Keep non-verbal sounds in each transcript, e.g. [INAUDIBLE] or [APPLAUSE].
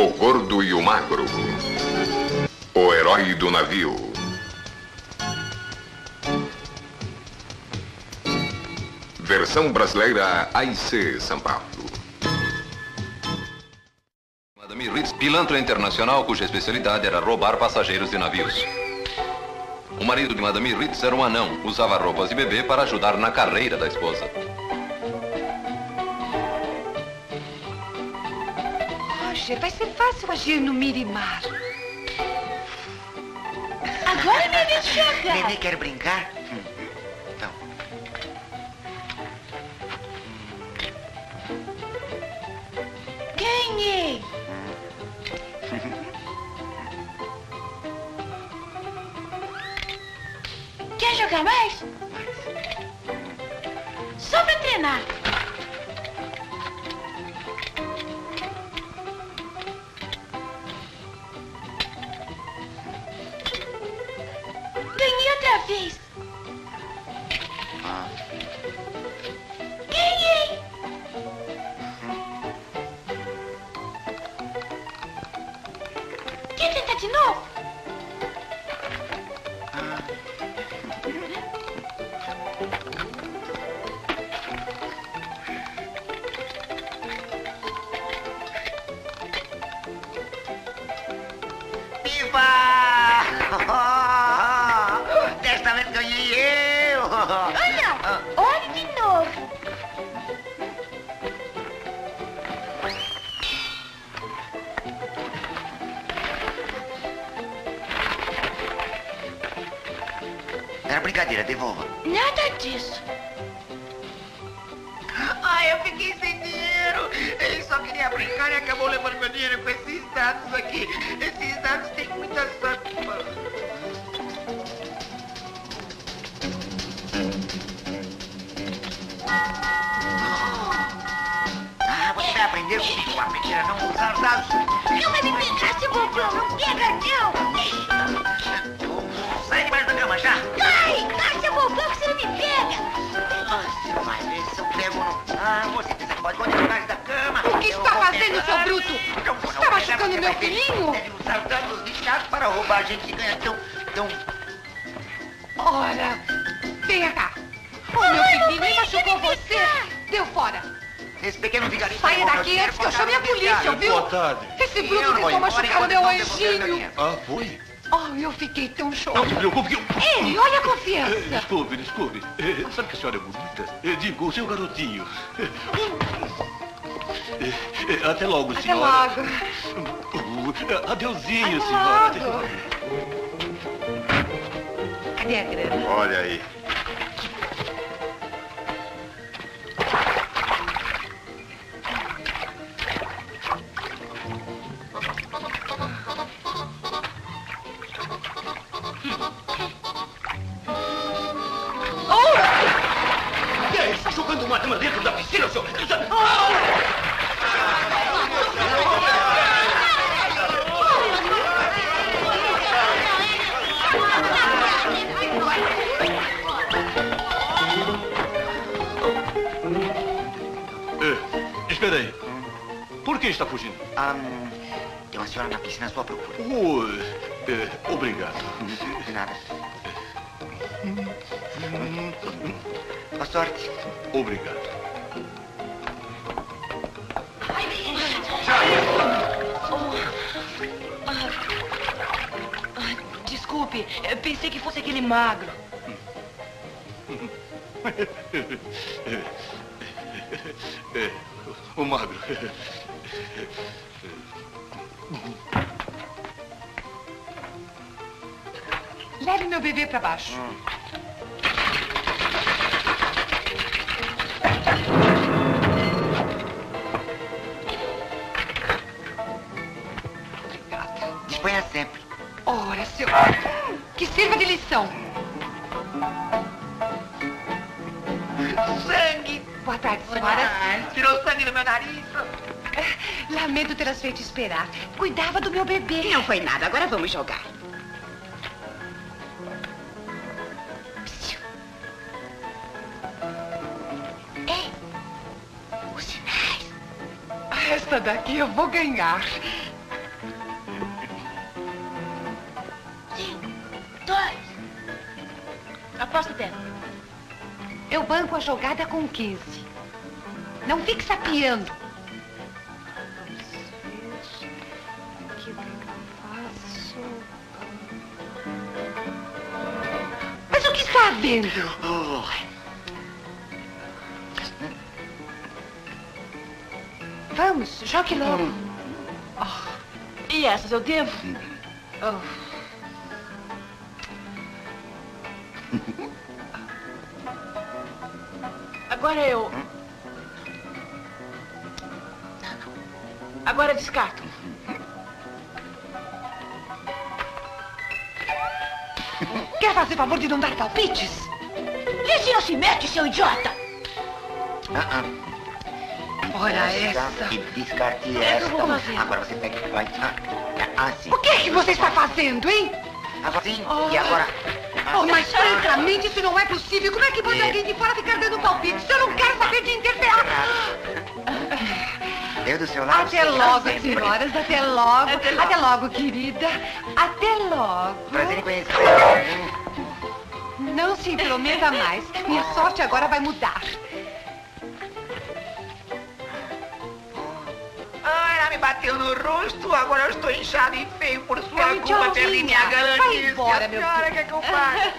O gordo e o magro. O herói do navio. Versão brasileira AIC São Paulo. Madame Ritz, pilantra internacional cuja especialidade era roubar passageiros de navios. O marido de Madame Ritz era um anão, usava roupas de bebê para ajudar na carreira da esposa. Vai ser fácil agir no Mirimar. Agora Nenê chega. Nenê quer brincar? Hum. Então. Ganhei. [LAUGHS] Quer jogar mais? Só pra treinar. Ganhei outra Era brincadeira, devolva. Nada disso. Ai, eu fiquei sem dinheiro. Ele só queria brincar e acabou levando meu dinheiro com esses dados aqui. Esses dados têm muita sorte. Ah, você vai aprender com uma pequena não usar dados. Não vai me pegar, seu bobão. Não pega, não. Não meu filhinho? Deve usar dados viciados para roubar a gente que ganha tão... tão... Ora, venha cá. O meu filhinho machucou você. Deu fora. Esse pequeno vigarista... Saia roubou daqui antes que eu chame a polícia, viu? Boa tarde. Esse bruto não tentou machucar o meu não anjinho. Ah, foi? Oh, eu fiquei tão Não chocada. se preocupe que eu... Ei, olha a Eh, confiança. [LAUGHS] Desculpe, desculpe. Eh, Sabe que a senhora é bonita? Eh, Digo, o seu garotinho. Eh, eh, Até logo, Até senhora. logo. Uh, Adeusinho, Até senhora. Cadê a grana? Olha aí. Por que está fugindo? Ah, tem uma senhora na piscina à sua procura. Oh, eh, obrigado. De nada. Boa sorte. Obrigado. Desculpe, pensei que fosse aquele magro. [LAUGHS] É, o magro. Leve meu bebê pra baixo. Obrigada. Disponha sempre. Ora, seu... Que sirva de lição. Boa tarde, senhora. Tirou sangue no meu nariz. Lamento ter as feito esperar. Cuidava do meu bebê. Não foi nada. Agora vamos jogar. Ei, os sinais. Esta daqui eu vou ganhar. Um, dois. Aposto dela. Eu banco a jogada com 15. Não fique sapiando. Mas o que está havendo? Vamos, jogue logo. E essas eu devo? Oh. Agora eu. Agora descarto. Quer fazer favor de não dar palpites? Vê se não se mete, seu idiota! Ah, Olha ah. essa. E descarte esta. Agora você pega e vai. Ah, assim. O que é que você está fazendo, hein? Agora sim. E agora? Oh, mas francamente isso não é possível. Como é que pode É. alguém de fora ficar dando palpites? Eu não quero saber de interferir. Eu do seu lado. Até logo, sempre. senhoras. Até logo. Até logo. Até logo, querida. Até logo. Prazer em conhecer. Não se intrometa mais. Minha sorte agora vai mudar. Me bateu no rosto, agora eu estou inchado e feio por sua te culpa, perdi minha galantice. vai embora, meu Senhora, o que é que eu faço?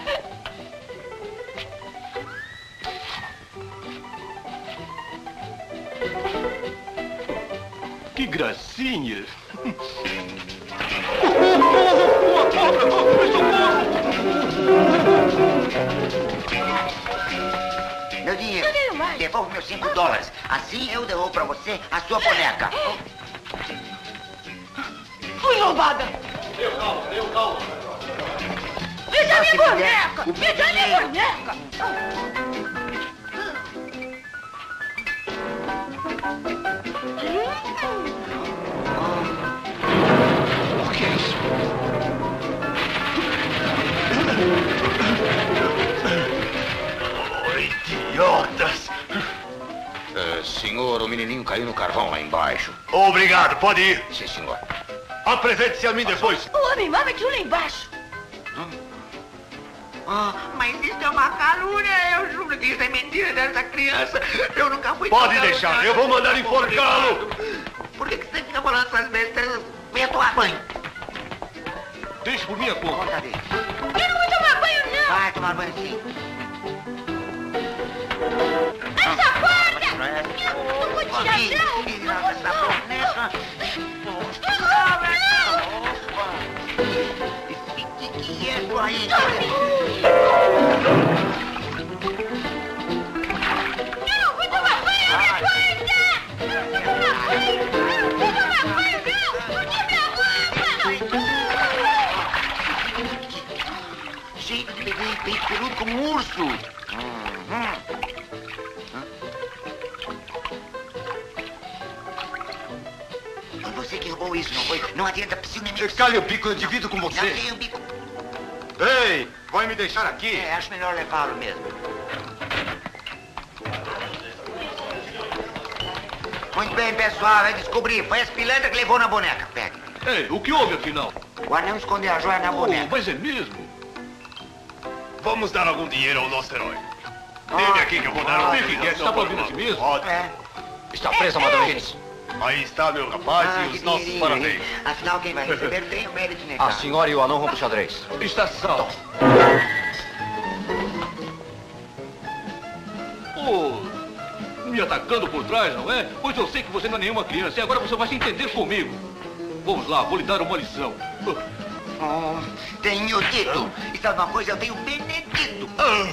Que gracinha. Meu dinheiro. Devolve meus 5 dólares. Assim eu devolvo pra você a sua boneca. Fui roubada! Me dá Ah, minha se puder, boneca! o Me dá minha boneca! Oh, idiotas. É, senhor, o menininho caiu no carvão lá embaixo. Obrigado, pode ir. Sim, senhor. Apresente-se a mim depois. O homem-mama é de lá embaixo! Ah, mas isso é uma calúnia. Eu juro que isso é mentira dessa criança. Eu nunca fui Pode deixar, eu vou mandar enforcá-lo. Por que, que você fica falando essas besteiras? Venha tomar banho. Deixe por minha conta. Conta dele. Eu não vou tomar banho, não! Vai tomar banho sim. Essa porta! Não vou tirar, não. Não vou roupa? Jeito de bebê peito peludo como um urso. Uhum. Você que roubou isso, não foi? Não adianta, preciso me... Calhe o bico, eu divido com Não você. tem o bico. Ei, vai me deixar aqui? É, acho melhor levá-lo mesmo. Muito bem, pessoal, vai descobrir. Foi esse pilantra que levou na boneca. Pega. Ei, o que houve afinal? O anão escondeu a joia na Oh, boneca. mas é mesmo? Vamos dar algum dinheiro ao nosso herói. Dele aqui que eu vou dar um bico. ah, Está ouvindo assim mesmo? Ótimo. É. Está presa, Madame Higgins. Aí está, meu rapaz, Ah, e os nossos parabéns. hein? Afinal, quem vai receber tem o mérito negar. A senhora e o anão vão pro xadrez. Está salvo. Oh, me atacando por trás, não é? Pois eu sei que você não é nenhuma criança e agora você vai se entender comigo. Vamos lá, vou lhe dar uma lição. Oh, tenho dito. E sabe uma coisa? Eu tenho benedito. Ah,